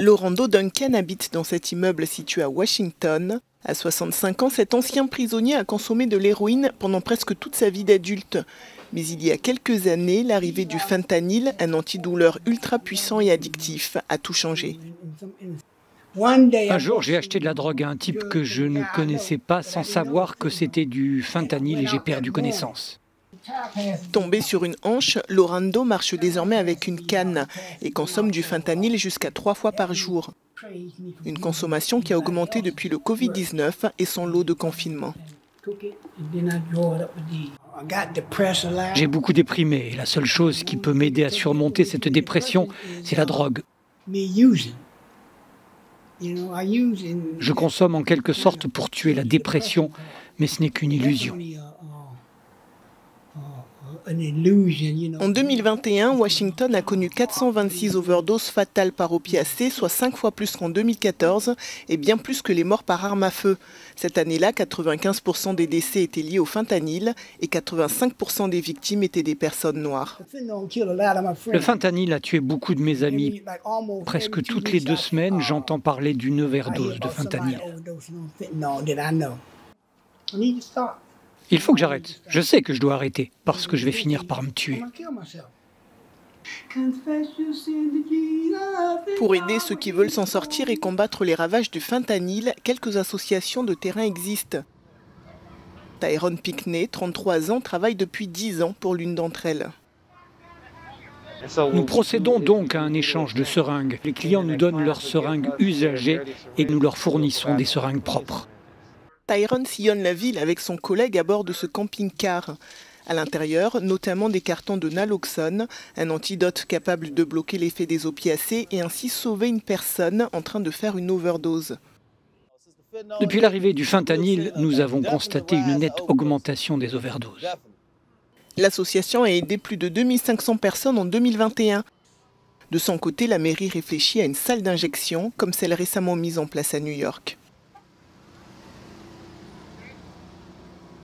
Lorando Duncan habite dans cet immeuble situé à Washington. À 65 ans, cet ancien prisonnier a consommé de l'héroïne pendant presque toute sa vie d'adulte. Mais il y a quelques années, l'arrivée du fentanyl, un antidouleur ultra puissant et addictif, a tout changé. Un jour, j'ai acheté de la drogue à un type que je ne connaissais pas sans savoir que c'était du fentanyl et j'ai perdu connaissance. Tombé sur une hanche, Lorando marche désormais avec une canne et consomme du fentanyl jusqu'à trois fois par jour. Une consommation qui a augmenté depuis le Covid-19 et son lot de confinement. J'ai beaucoup déprimé et la seule chose qui peut m'aider à surmonter cette dépression, c'est la drogue. Je consomme en quelque sorte pour tuer la dépression, mais ce n'est qu'une illusion. En 2021, Washington a connu 426 overdoses fatales par opiacés, soit 5 fois plus qu'en 2014 et bien plus que les morts par arme à feu. Cette année-là, 95% des décès étaient liés au fentanyl et 85% des victimes étaient des personnes noires. Le fentanyl a tué beaucoup de mes amis. Presque toutes les deux semaines, j'entends parler d'une overdose de fentanyl. Il faut que j'arrête. Je sais que je dois arrêter parce que je vais finir par me tuer. Pour aider ceux qui veulent s'en sortir et combattre les ravages du fentanyl, quelques associations de terrain existent. Tyrone Pickney, 33 ans, travaille depuis 10 ans pour l'une d'entre elles. Nous procédons donc à un échange de seringues. Les clients nous donnent leurs seringues usagées et nous leur fournissons des seringues propres. Tyrone sillonne la ville avec son collègue à bord de ce camping-car. À l'intérieur, notamment des cartons de naloxone, un antidote capable de bloquer l'effet des opiacés et ainsi sauver une personne en train de faire une overdose. Depuis l'arrivée du fentanyl, nous avons constaté une nette augmentation des overdoses. L'association a aidé plus de 2500 personnes en 2021. De son côté, la mairie réfléchit à une salle d'injection comme celle récemment mise en place à New York.